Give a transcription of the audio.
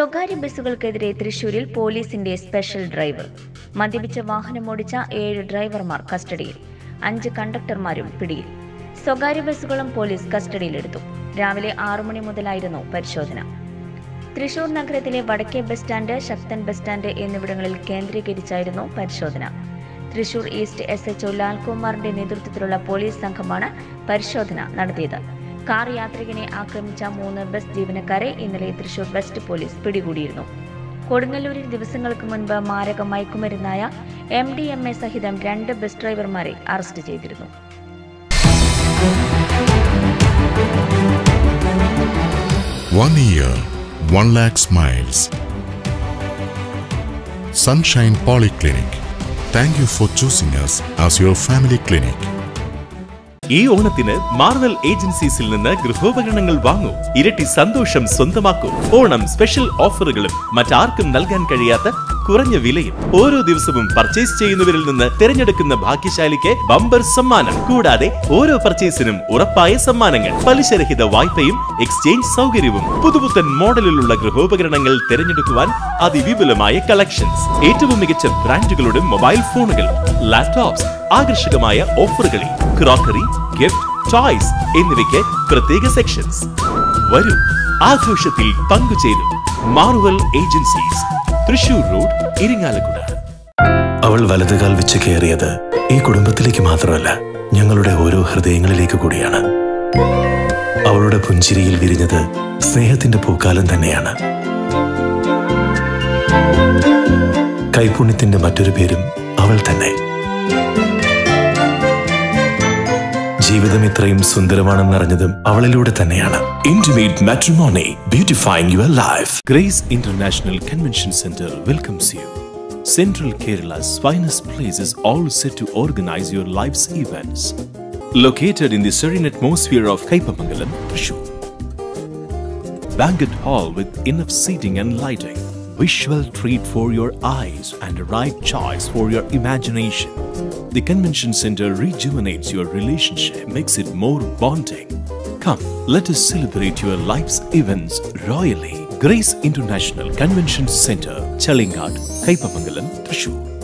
ബസ്സുകൾക്കെതിരെ തൃശൂരിൽ പോലീസിന്റെ special drive മദ്യപിച്ച വാഹനമോടിച്ച ഏഴ് ഡ്രൈവർമാർ കസ്റ്റഡിയിൽ. അഞ്ച് കണ്ടക്ടർമാരും പിടിയിൽ. സ്വകാര്യ ബസ്സുകളും പോലീസ് കസ്റ്റഡിയിലെടുത്തു. രാവിലെ ആറു മണി മുതലായിരുന്നു പരിശോധന. തൃശൂർ നഗരത്തിലെ വടക്കേ bus stand Sakthan bus stand എന്നിവിടങ്ങളിൽ കേന്ദ്രീകരിച്ചായിരുന്നു പരിശോധന. തൃശൂർ ഈസ്റ്റ് എസ് എച്ച്ഒ ലാൽകുമാറിന്റെ നേതൃത്വത്തിലുള്ള പോലീസ് സംഘമാണ് പരിശോധന നടത്തിയത്. കാർ യാത്രികനെ ആക്രമിച്ച മൂന്ന് ബസ് ജീവനക്കാരെ ഇന്നലെ തൃശൂർ വെസ്റ്റ് പോലീസ് പിടികൂടിയിരുന്നു കൊടുങ്ങല്ലൂരിൽ ദിവസങ്ങൾക്ക് മുൻപ് മാരക മയക്കുമരുന്നായ എം ഡി എം എ സഹിതം രണ്ട് ബസ് ഡ്രൈവർമാരെ അറസ്റ്റ് ചെയ്തിരുന്നു One year, one lakh smiles. Sunshine Polyclinic. Thank you for choosing us as your family clinic. ഈ ഓണത്തിന് മാർവൽ ഏജൻസീസിൽ നിന്ന് ഗൃഹോപകരണങ്ങൾ വാങ്ങൂ. ഇരട്ടി സന്തോഷം സ്വന്തമാക്കൂ. ഓണം സ്പെഷ്യൽ ഓഫറുകളും മറ്റാർക്കും നൽകാൻ കഴിയാത്ത കുറഞ്ഞ വിലയും ഓരോ ദിവസവും പർച്ചേസ് ചെയ്യുന്നവരിൽ നിന്ന് തിരഞ്ഞെടുക്കുന്ന ഭാഗ്യശാലിക്ക് ബമ്പർ സമ്മാനം. കൂടാതെ ഓരോ പർച്ചേസിനും ഉറപ്പായ സമ്മാനങ്ങൾ. പലിശരഹിത വായ്പയും എക്സ്ചേഞ്ച് സൗകര്യവും പുതുപുത്തൻ മോഡലിലുള്ള ഗൃഹോപകരണങ്ങൾ തിരഞ്ഞെടുക്കുവാൻ അതിവിപുലമായ കളക്ഷൻസ് ഏറ്റവും മികച്ച ബ്രാൻഡുകളുടെ മൊബൈൽ ഫോണുകൾ ലാപ്ടോപ്സ് ആകർഷകമായ ഓഫറുകളിൽ ക്രോക്കറി ഗിഫ്റ്റ് ടോയ്സ് എന്നിവയ്ക്ക് പ്രത്യേക സെക്ഷൻസ് വരൂ. ആഘോഷത്തിൽ പങ്കുചേരും. Marvel agencies. Thrissur road Irinjalakuda. അവൾ വലതുകാൽ വെച്ച് കയറിയത് ഈ കുടുംബത്തിലേക്ക് മാത്രമല്ല ഞങ്ങളുടെ ഓരോ ഹൃദയങ്ങളിലേക്ക് കൂടിയാണ്. അവളുടെ പുഞ്ചിരിയിൽ വിരിഞ്ഞത് സ്നേഹത്തിന്റെ പൂക്കാലം തന്നെയാണ്. കൈപുണ്യത്തിന്റെ മറ്റൊരു പേരും അവൾ തന്നെ. ജീവിതം ഇത്രയും സുന്ദരമാണെന്നറിഞ്ഞതും അവളിലൂടെ തന്നെയാണ് Intimate Matrimony beautifying your life Grace international convention centre welcomes you finest place is all set to organize your life's events. Located in the serene atmosphere of Kaipamangalam, Thrissur. Banquet hall with enough seating and lighting. Visual treat for your eyes and a right choice for your imagination. The convention center rejuvenates your relationship, makes it more bonding. Come, let us celebrate your life's events royally. Grace International Convention Center, Chalingad, Kaipamangalam, Thrissur.